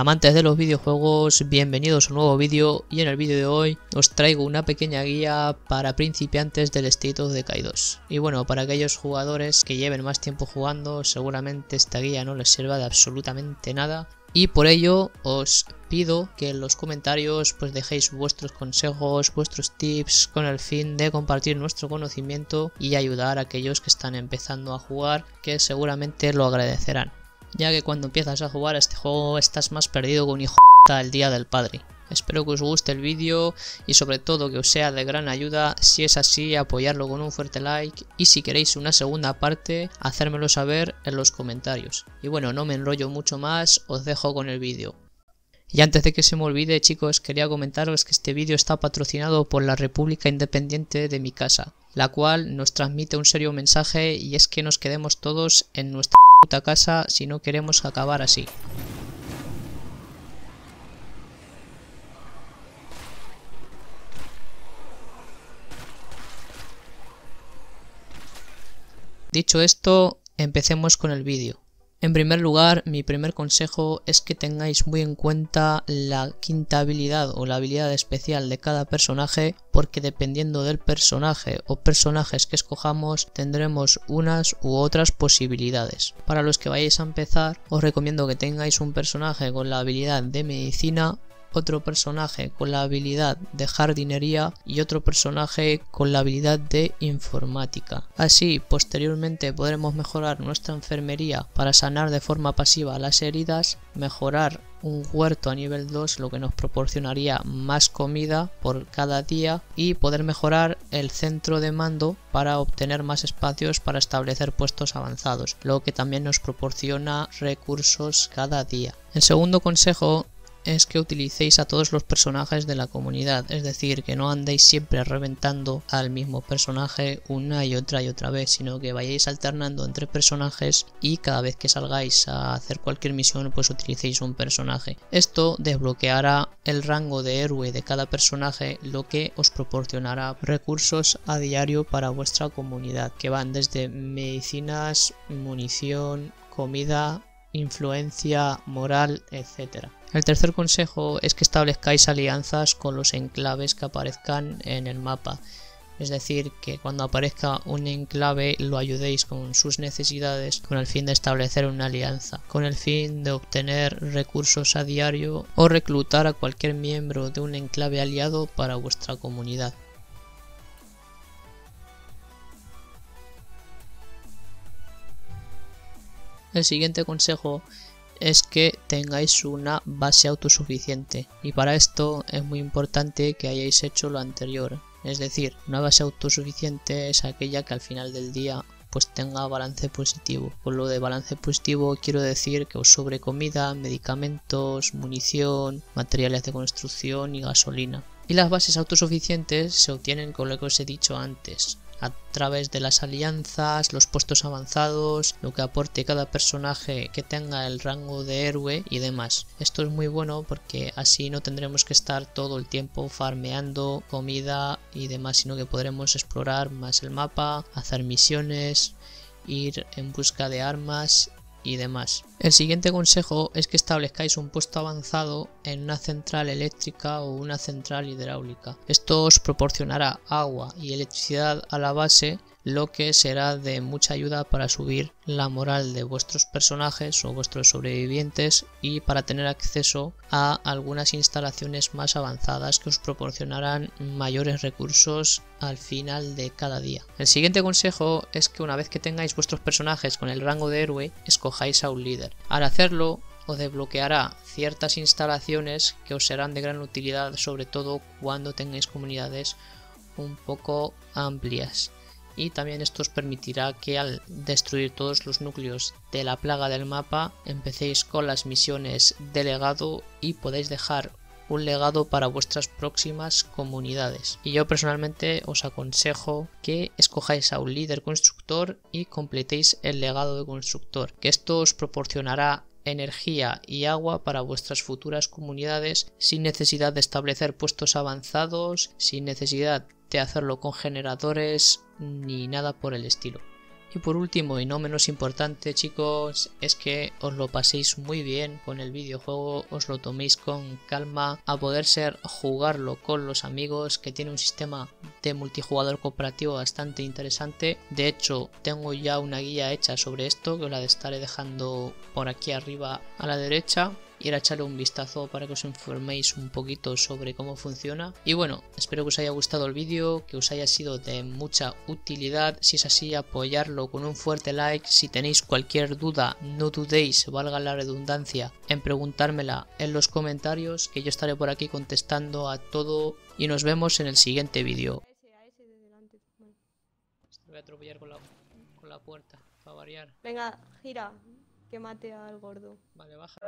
Amantes de los videojuegos, bienvenidos a un nuevo vídeo y en el vídeo de hoy os traigo una pequeña guía para principiantes del State of Decay 2. Y bueno, para aquellos jugadores que lleven más tiempo jugando, seguramente esta guía no les sirva de absolutamente nada. Y por ello os pido que en los comentarios pues dejéis vuestros consejos, vuestros tips con el fin de compartir nuestro conocimiento y ayudar a aquellos que están empezando a jugar que seguramente lo agradecerán ya que cuando empiezas a jugar a este juego estás más perdido que un hijo el día del padre. Espero que os guste el vídeo y sobre todo que os sea de gran ayuda. Si es así, apoyarlo con un fuerte like y si queréis una segunda parte, hacérmelo saber en los comentarios. Y bueno, no me enrollo mucho más, os dejo con el vídeo. Y antes de que se me olvide chicos, quería comentaros que este vídeo está patrocinado por la República Independiente de mi casa, la cual nos transmite un serio mensaje y es que nos quedemos todos en nuestra puta casa si no queremos acabar así. Dicho esto, empecemos con el vídeo. En primer lugar, mi primer consejo es que tengáis muy en cuenta la quinta habilidad o la habilidad especial de cada personaje porque dependiendo del personaje o personajes que escojamos tendremos unas u otras posibilidades. Para los que vayáis a empezar os recomiendo que tengáis un personaje con la habilidad de medicina otro personaje con la habilidad de jardinería y otro personaje con la habilidad de informática. Así, posteriormente podremos mejorar nuestra enfermería para sanar de forma pasiva las heridas, mejorar un huerto a nivel 2 lo que nos proporcionaría más comida por cada día y poder mejorar el centro de mando para obtener más espacios para establecer puestos avanzados, lo que también nos proporciona recursos cada día. El segundo consejo es que utilicéis a todos los personajes de la comunidad, es decir, que no andéis siempre reventando al mismo personaje una y otra y otra vez, sino que vayáis alternando entre personajes y cada vez que salgáis a hacer cualquier misión pues utilicéis un personaje. Esto desbloqueará el rango de héroe de cada personaje, lo que os proporcionará recursos a diario para vuestra comunidad, que van desde medicinas, munición, comida, influencia moral, etc. El tercer consejo es que establezcáis alianzas con los enclaves que aparezcan en el mapa. Es decir, que cuando aparezca un enclave lo ayudéis con sus necesidades con el fin de establecer una alianza, con el fin de obtener recursos a diario o reclutar a cualquier miembro de un enclave aliado para vuestra comunidad. El siguiente consejo es que tengáis una base autosuficiente. Y para esto es muy importante que hayáis hecho lo anterior. Es decir una base autosuficiente es aquella que al final del día pues tenga balance positivo. Por lo de balance positivo quiero decir que os sobre comida medicamentos munición materiales de construcción y gasolina. Y las bases autosuficientes se obtienen con lo que os he dicho antes a través de las alianzas, los puestos avanzados, lo que aporte cada personaje que tenga el rango de héroe y demás. Esto es muy bueno porque así no tendremos que estar todo el tiempo farmeando comida y demás, sino que podremos explorar más el mapa, hacer misiones, ir en busca de armas y demás. El siguiente consejo es que establezcáis un puesto avanzado en una central eléctrica o una central hidráulica. Esto os proporcionará agua y electricidad a la base lo que será de mucha ayuda para subir la moral de vuestros personajes o vuestros sobrevivientes y para tener acceso a algunas instalaciones más avanzadas que os proporcionarán mayores recursos al final de cada día. El siguiente consejo es que una vez que tengáis vuestros personajes con el rango de héroe, escojáis a un líder. Al hacerlo, os desbloqueará ciertas instalaciones que os serán de gran utilidad, sobre todo cuando tengáis comunidades un poco amplias y también esto os permitirá que al destruir todos los núcleos de la plaga del mapa empecéis con las misiones de legado y podéis dejar un legado para vuestras próximas comunidades. Y yo personalmente os aconsejo que escojáis a un líder constructor y completéis el legado de constructor, que esto os proporcionará energía y agua para vuestras futuras comunidades sin necesidad de establecer puestos avanzados, sin necesidad de hacerlo con generadores ni nada por el estilo. Y por último y no menos importante chicos es que os lo paséis muy bien con el videojuego, os lo toméis con calma, a poder ser jugarlo con los amigos que tiene un sistema de multijugador cooperativo bastante interesante. De hecho tengo ya una guía hecha sobre esto que os la estaré dejando por aquí arriba a la derecha ir a echarle un vistazo para que os informéis un poquito sobre cómo funciona. Y bueno, espero que os haya gustado el vídeo, que os haya sido de mucha utilidad. Si es así, apoyarlo con un fuerte like. Si tenéis cualquier duda, no dudéis, valga la redundancia, en preguntármela en los comentarios, que yo estaré por aquí contestando a todo. Y nos vemos en el siguiente vídeo. Voy a atropellar con la, con la puerta, para variar. Venga, gira que mate al gordo. Vale, baja.